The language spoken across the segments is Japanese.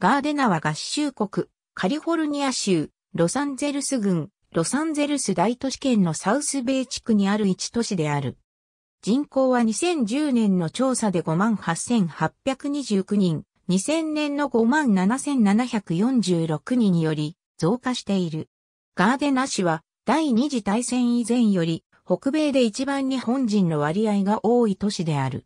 ガーデナは合衆国、カリフォルニア州、ロサンゼルス郡、ロサンゼルス大都市圏のサウスベイ地区にある一都市である。人口は2010年の調査で58,829人、2000年の57,746人により増加している。ガーデナ市は第二次大戦以前より北米で一番日本人の割合が多い都市である。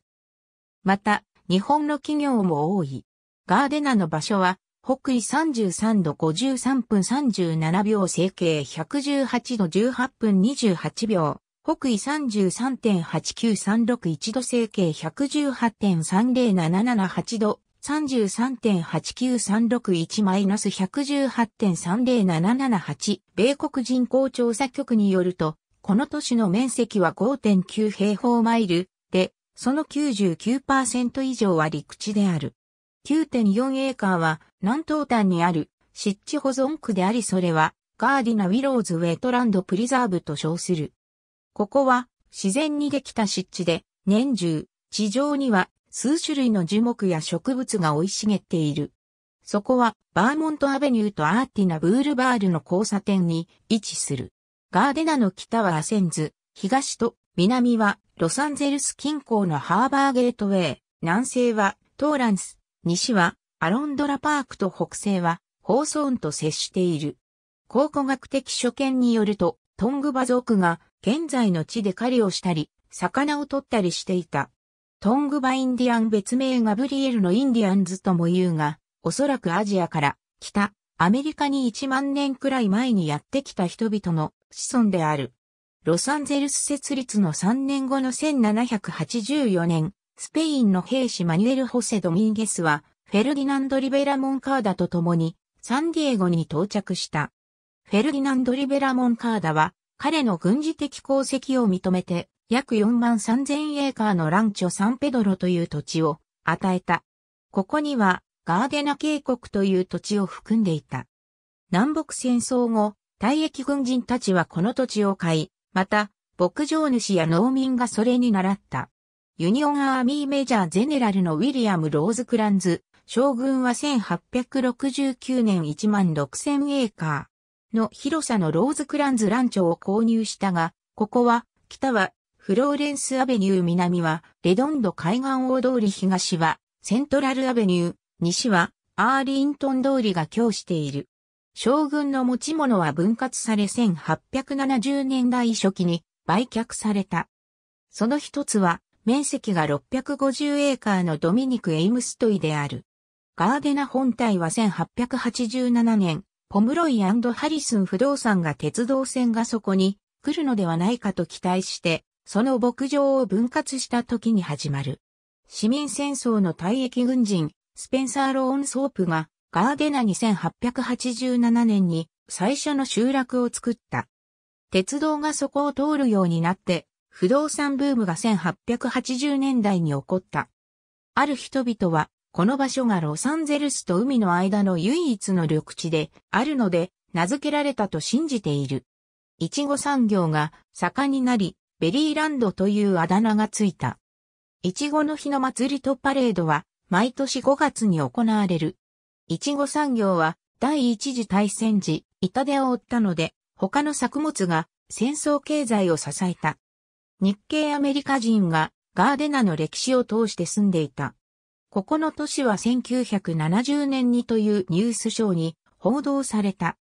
また、日本の企業も多い。ガーデナの場所は、北緯33度53分37秒整形118度18分28秒。北緯33.89361度整形118.30778度。33.89361-118.30778米国人口調査局によると、この都市の面積は5.9平方マイルで、その99%以上は陸地である。9.4エーカーは南東端にある湿地保存区でありそれはガーディナ・ウィローズ・ウェットランド・プリザーブと称する。ここは自然にできた湿地で年中地上には数種類の樹木や植物が生い茂っている。そこはバーモントアベニューとアーティナ・ブールバールの交差点に位置する。ガーデナの北はアセンズ、東と南はロサンゼルス近郊のハーバーゲートウェイ、南西はトーランス、西はアロンドラパークと北西はホーソーンと接している。考古学的所見によると、トングバ族が現在の地で狩りをしたり、魚を取ったりしていた。トングバインディアン別名ガブリエルのインディアンズとも言うが、おそらくアジアから北、アメリカに1万年くらい前にやってきた人々の子孫である。ロサンゼルス設立の3年後の1784年、スペインの兵士マニュエル・ホセ・ドミンゲスは、フェルディナンド・リベラ・モンカーダと共に、サンディエゴに到着した。フェルディナンド・リベラ・モンカーダは、彼の軍事的功績を認めて、約4万3000エーカーのランチョ・サンペドロという土地を与えた。ここにはガーデナ渓谷という土地を含んでいた。南北戦争後、退役軍人たちはこの土地を買い、また、牧場主や農民がそれに倣った。ユニオンアーミーメジャーゼネラルのウィリアム・ローズクランズ、将軍は1869年1万6000エーカーの広さのローズクランズランチョを購入したが、ここは、北はフローレンスアベニュー南はレドンド海岸大通り東はセントラルアベニュー、西はアーリントン通りが供している。将軍の持ち物は分割され1870年代初期に売却された。その一つは面積が650エーカーのドミニク・エイムストイである。ガーデナ本体は1887年、ポムロイハリスン不動産が鉄道線がそこに来るのではないかと期待してその牧場を分割した時に始まる。市民戦争の退役軍人、スペンサー・ローン・ソープがガーデナに1887年に最初の集落を作った。鉄道がそこを通るようになって、不動産ブームが1880年代に起こった。ある人々は、この場所がロサンゼルスと海の間の唯一の緑地であるので、名付けられたと信じている。イチゴ産業が盛んになり、ベリーランドというあだ名がついた。いちごの日の祭りとパレードは毎年5月に行われる。いちご産業は第一次大戦時、痛手を負ったので、他の作物が戦争経済を支えた。日系アメリカ人がガーデナの歴史を通して住んでいた。ここの都市は1970年にというニュースショーに報道された。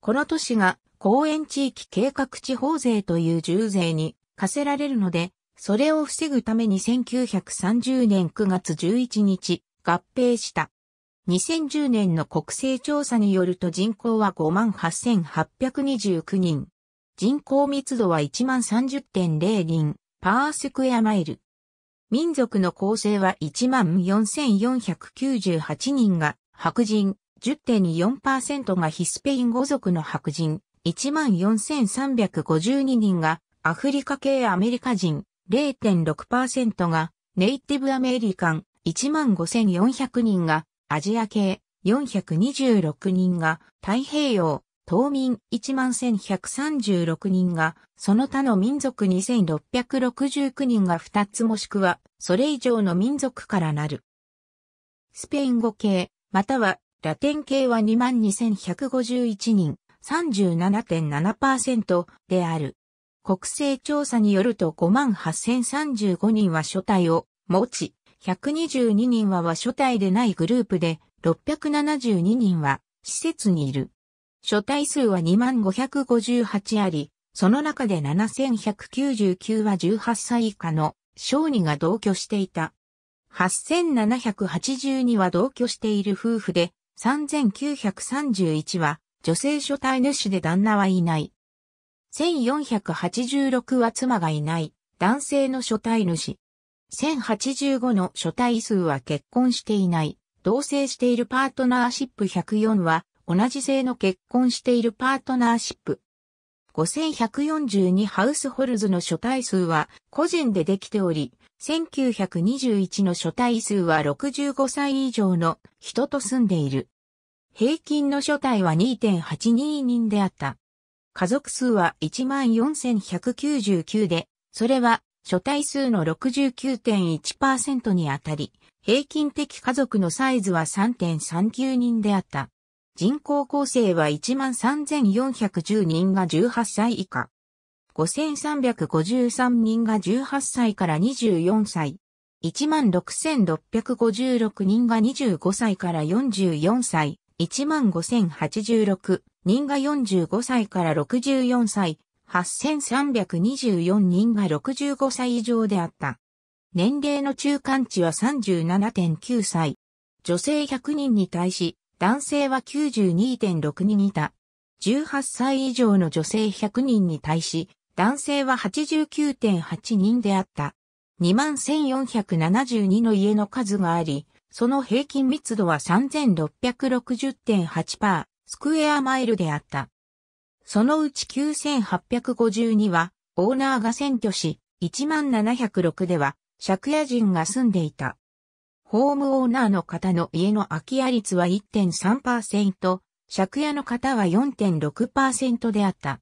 この都市が公園地域計画地方税という重税に課せられるので、それを防ぐために1930年9月11日合併した。2010年の国勢調査によると人口は58,829人。人口密度は130.0人、パースクエアマイル。民族の構成は14,498人が白人、10.4%がヒスペイン語族の白人、14,352人がアフリカ系アメリカ人0.6%がネイティブアメリカン15,400人がアジア系426人が太平洋島民11,136人がその他の民族2,669人が2つもしくはそれ以上の民族からなる。スペイン語系またはラテン系は22,151人、37.7%である。国勢調査によると58,035人は所帯を持ち、122人はは所帯でないグループで、672人は施設にいる。所帯数は2558あり、その中で7199は18歳以下の小児が同居していた。8782は同居している夫婦で、3931は女性所帯主で旦那はいない。1486は妻がいない男性の所帯主。1085の所帯数は結婚していない。同棲しているパートナーシップ104は同じ性の結婚しているパートナーシップ。5142ハウスホルズの所帯数は個人でできており、1921の所帯数は65歳以上の人と住んでいる。平均の所帯は2.82人であった。家族数は14,199で、それは所帯数の69.1%にあたり、平均的家族のサイズは3.39人であった。人口構成は13,410人が18歳以下。5,353人が18歳から24歳。16,656人が25歳から44歳。15,086人が45歳から64歳。8,324人が65歳以上であった。年齢の中間値は37.9歳。女性100人に対し、男性は92.6人いた。18歳以上の女性100人に対し、男性は89.8人であった。21,472の家の数があり、その平均密度は3660.8%スクエアマイルであった。そのうち9852はオーナーが占拠し、1706では借家人が住んでいた。ホームオーナーの方の家の空き家率は1.3%、借家の方は4.6%であった。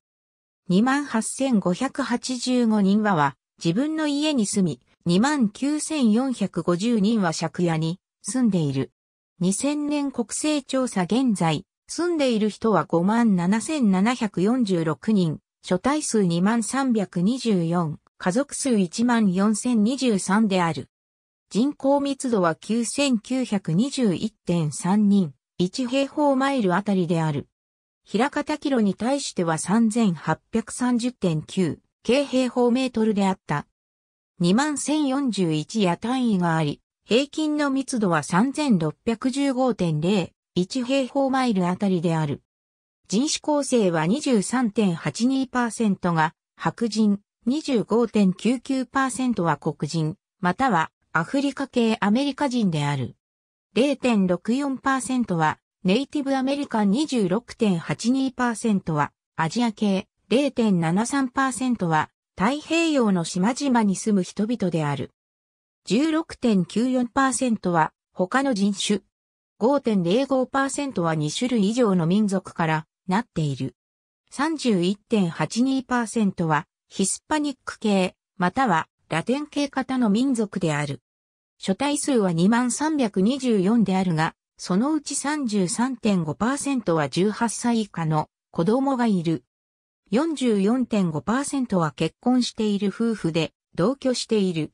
28,585人はは自分の家に住み、29,450人は借家に住んでいる。2000年国勢調査現在、住んでいる人は57,746人、所帯数2324、家族数14,023である。人口密度は9,921.3人、1平方マイルあたりである。平方キロに対しては3,830.9、京平方メートルであった。21,041や単位があり、平均の密度は3615.0、1平方マイルあたりである。人種構成は23.82%が白人、25.99%は黒人、またはアフリカ系アメリカ人である。0.64%はネイティブアメリカン26.82%はアジア系、0.73%は太平洋の島々に住む人々である。16.94%は他の人種、5.05%は2種類以上の民族からなっている。31.82%はヒスパニック系、またはラテン系型の民族である。所帯数は2324であるが、そのうち33.5%は18歳以下の子供がいる。44.5%は結婚している夫婦で同居している。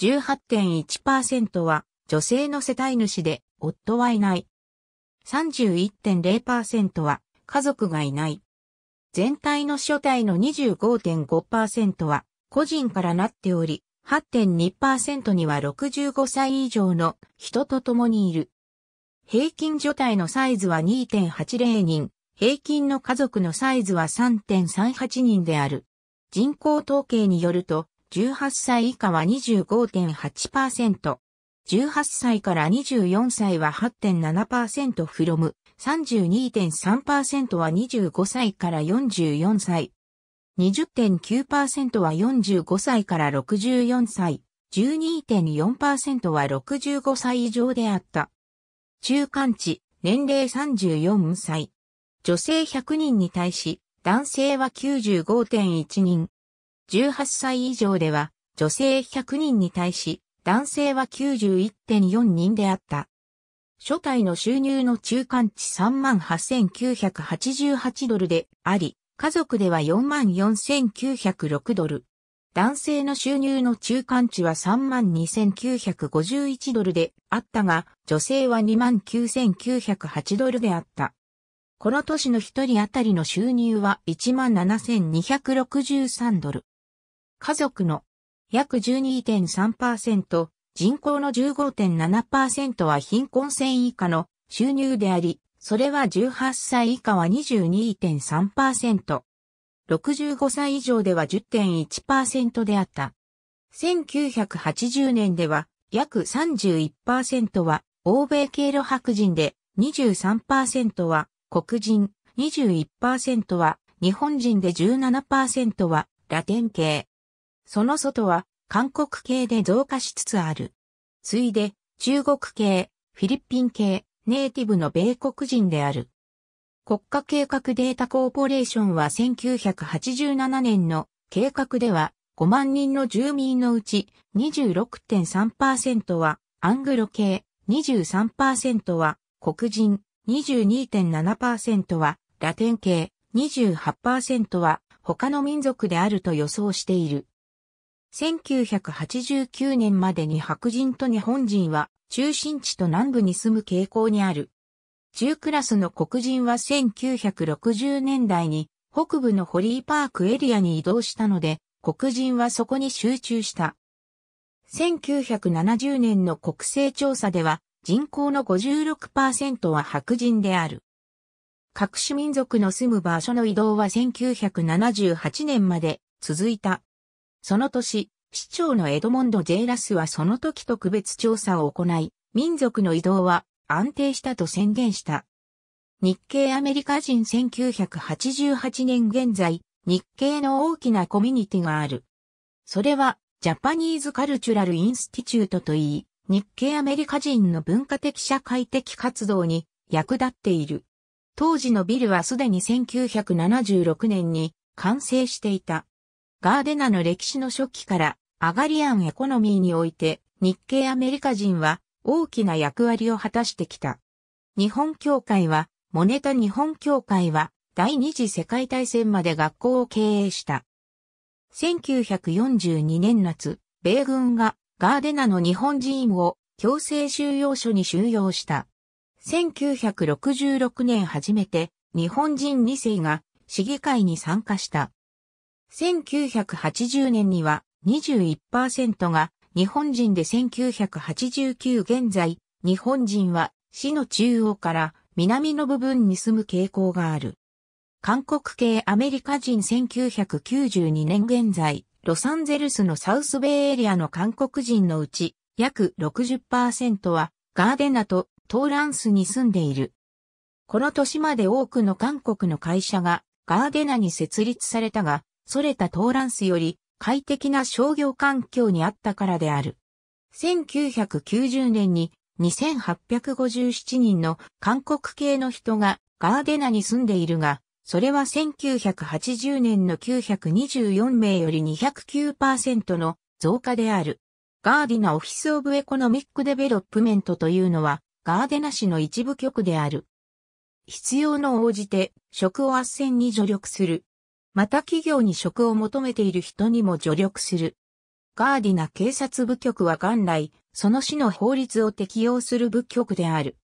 18.1%は女性の世帯主で夫はいない。31.0%は家族がいない。全体の所帯の25.5%は個人からなっており、8.2%には65歳以上の人と共にいる。平均所帯のサイズは2.80人、平均の家族のサイズは3.38人である。人口統計によると、18歳以下は25.8%、18歳から24歳は8.7%フロム、32.3%は25歳から44歳、20.9%は45歳から64歳、12.4%は65歳以上であった。中間値、年齢34歳。女性100人に対し、男性は95.1人。18歳以上では、女性100人に対し、男性は91.4人であった。初体の収入の中間値38,988ドルであり、家族では44,906ドル。男性の収入の中間値は32,951ドルであったが、女性は29,908ドルであった。この年の一人当たりの収入は17,263ドル。家族の約12.3%、人口の15.7%は貧困線以下の収入であり、それは18歳以下は22.3%。65歳以上では10.1%であった。1980年では約31%は欧米系路白人で23%は黒人、21%は日本人で17%はラテン系。その外は韓国系で増加しつつある。ついで中国系、フィリピン系、ネイティブの米国人である。国家計画データコーポレーションは1987年の計画では5万人の住民のうち26.3%はアングロ系、23%は黒人、22.7%はラテン系、28%は他の民族であると予想している。1989年までに白人と日本人は中心地と南部に住む傾向にある。中クラスの黒人は1960年代に北部のホリーパークエリアに移動したので黒人はそこに集中した。1970年の国勢調査では人口の56%は白人である。各種民族の住む場所の移動は1978年まで続いた。その年、市長のエドモンド・ジェイラスはその時特別調査を行い、民族の移動は安定したと宣言した。日系アメリカ人1988年現在、日系の大きなコミュニティがある。それは、 Japanese Cultural Institute といい、日系アメリカ人の文化的社会的活動に役立っている。当時のビルはすでに1976年に完成していた。ガーデナの歴史の初期から agrarian economy において日系アメリカ人は大きな役割を果たしてきた。日本協会は、モネタ日本協会は第二次世界大戦まで学校を経営した。1942年夏、米軍がガーデナの日本人を強制収容所に収容した。1966年初めて日本人2世が市議会に参加した。1980年には21%が日本人で1989現在、日本人は市の中央から南の部分に住む傾向がある。韓国系アメリカ人1992年現在、ロサンゼルスのサウスベイエリアの韓国人のうち約60%はガーデナとトーランスに住んでいる。この年まで多くの韓国の会社がガーデナに設立されたが、それたトーランスより快適な商業環境にあったからである。1990年に2857人の韓国系の人がガーデナに住んでいるが、それは1980年の924名より209%の増加である。Gardena Office of Economic Development というのは、ガーデナ市の一部局である。必要の応じて、職を斡旋に助力する。また企業に職を求めている人にも助力する。ガーディナ警察部局は元来、その市の法律を適用する部局である。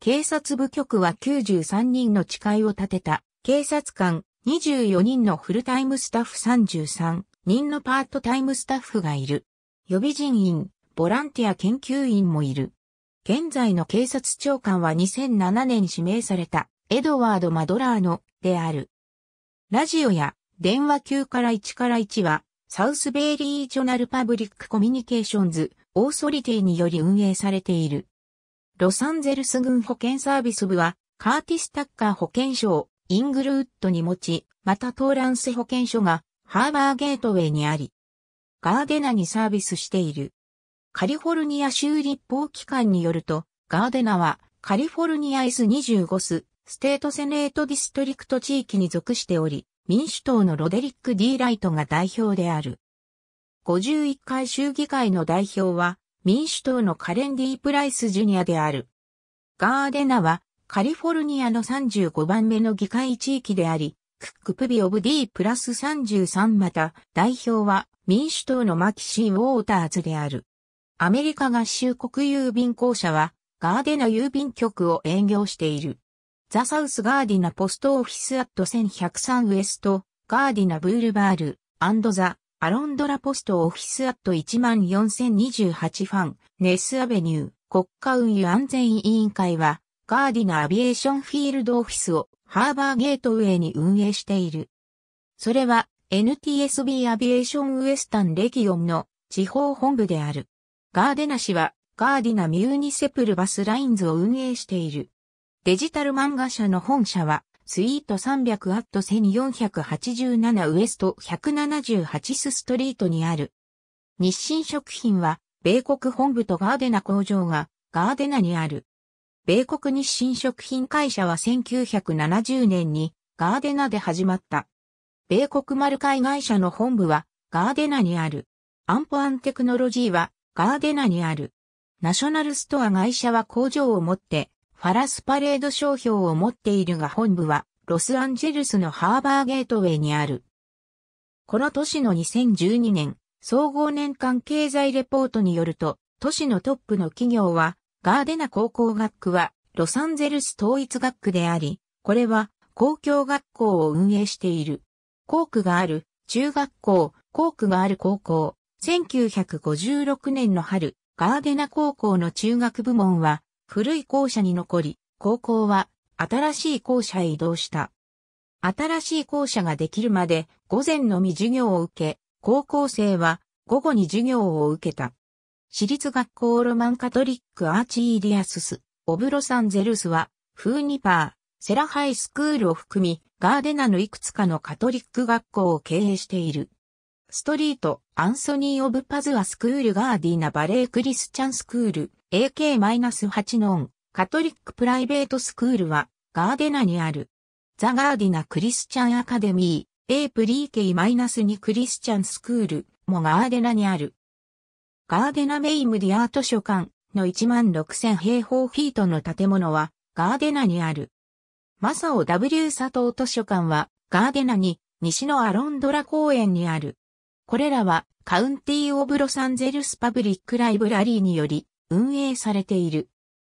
警察部局は93人の誓いを立てた警察官24人のフルタイムスタッフ33人のパートタイムスタッフがいる。予備人員、ボランティア研究員もいる。現在の警察長官は2007年指名されたエドワード・マドラーノである。ラジオや電話級から1から1は South Bay Regional Public Communications Authority により運営されている。ロサンゼルス郡保健サービス部はカーティス・タッカー保健所をイングルウッドに持ち、またトーランス保健所がハーバーゲートウェイにあり、ガーデナにサービスしている。カリフォルニア州立法機関によると、ガーデナはカリフォルニア S25 ス、 State Senate District 地域に属しており、民主党のロデリック・ディライトが代表である。51回州議会の代表は、民主党のカレンディ・プライス・ジュニアである。ガーデナはカリフォルニアの35番目の議会地域であり、クックプビオブ D プラス33また代表は民主党のマキシー・ウォーターズである。アメリカ合衆国郵便公社はガーデナ郵便局を営業している。 the South Gardena Post Office at 1103 West Gardena Boulevard, and the Alondra Post Office at 14028 Van Ness Avenue、国家運輸安全委員会は、 Gardena Aviation Field Office をハーバーゲートウェイに運営している。それは NTSB Aviation Western Region の地方本部である。ガーデナ氏はガーディナミューニセプルバスラインズを運営している。デジタル漫画社の本社は、スイート300アット1487ウエスト178スストリートにある。日清食品は、米国本部とガーデナ工場がガーデナにある。米国日清食品会社は1970年にガーデナで始まった。米国マル海外社の本部はガーデナにある。アンポアンテクノロジーはガーデナにある。ナショナルストア会社は工場を持って、ファラスパレード商標を持っているが本部は、ロスアンジェルスのハーバーゲートウェイにある。この年の2012年、総合年間経済レポートによると、都市のトップの企業は、ガーデナ高校学区は、ロサンゼルス統一学区であり、これは、公共学校を運営している。校区がある、中学校、校区がある高校、1956年の春、ガーデナ高校の中学部門は古い校舎に残り、高校は新しい校舎へ移動した。新しい校舎ができるまで午前のみ授業を受け、高校生は午後に授業を受けた。私立学校ロマンカトリックアーチーディアスス、オブロサンゼルスは、フーニパー、セラハイスクールを含み、ガーデナのいくつかのカトリック学校を経営している。ストリート、アンソニー・オブ・パズアスクール・ガーディーナ・バレー・クリスチャンスクール、AK-8 ノン、カトリック・プライベートスクールは、ガーデナにある。ザ・ガーディナ・クリスチャン・アカデミー、A プリーケイ -2 クリスチャンスクールもガーデナにある。ガーデナ・メイム・ディア図書館の1万6000平方フィートの建物は、ガーデナにある。マサオ W 佐藤図書館は、ガーデナに、西のアロンドラ公園にある。これらはカウンティー・オブ・ロサンゼルス・パブリック・ライブラリーにより運営されている。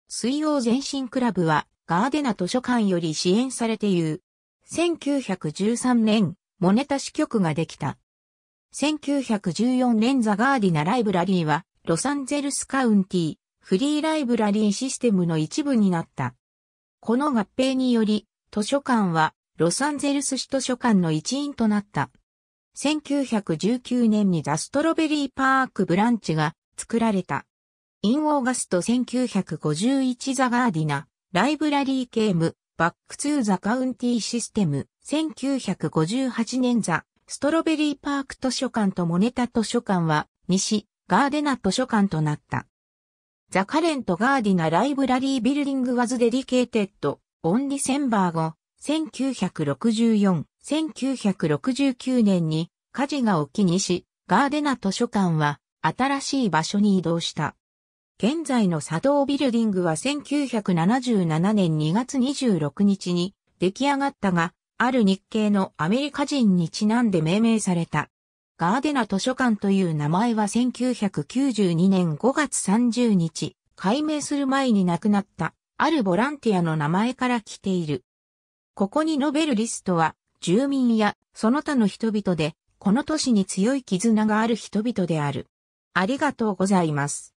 水曜前進クラブはガーデナ図書館より支援されている。1913年、モネタ支局ができた。1914年ザ・ガーディナ・ライブラリーはロサンゼルスカウンティフリーライブラリーシステムの一部になった。この合併により図書館はロサンゼルス市図書館の一員となった。1919年に the Strawberry Park branch が作られた。 In August 1951 the Gardena Library came back to the county system、1958年 the Strawberry Park 図書館とモネタ図書館は、西、ガーデナ図書館となった。 The current Gardena Library building was dedicated on December 後、1964、1969年に火事が起きにし、ガーデナ図書館は新しい場所に移動した。現在の作動ビルディングは1977年2月26日に出来上がったが、ある日系のアメリカ人にちなんで命名された。ガーデナ図書館という名前は1992年5月30日、改名する前に亡くなったあるボランティアの名前から来ている。ここに述べるリストは住民やその他の人々でこの都市に強い絆がある人々である。ありがとうございます。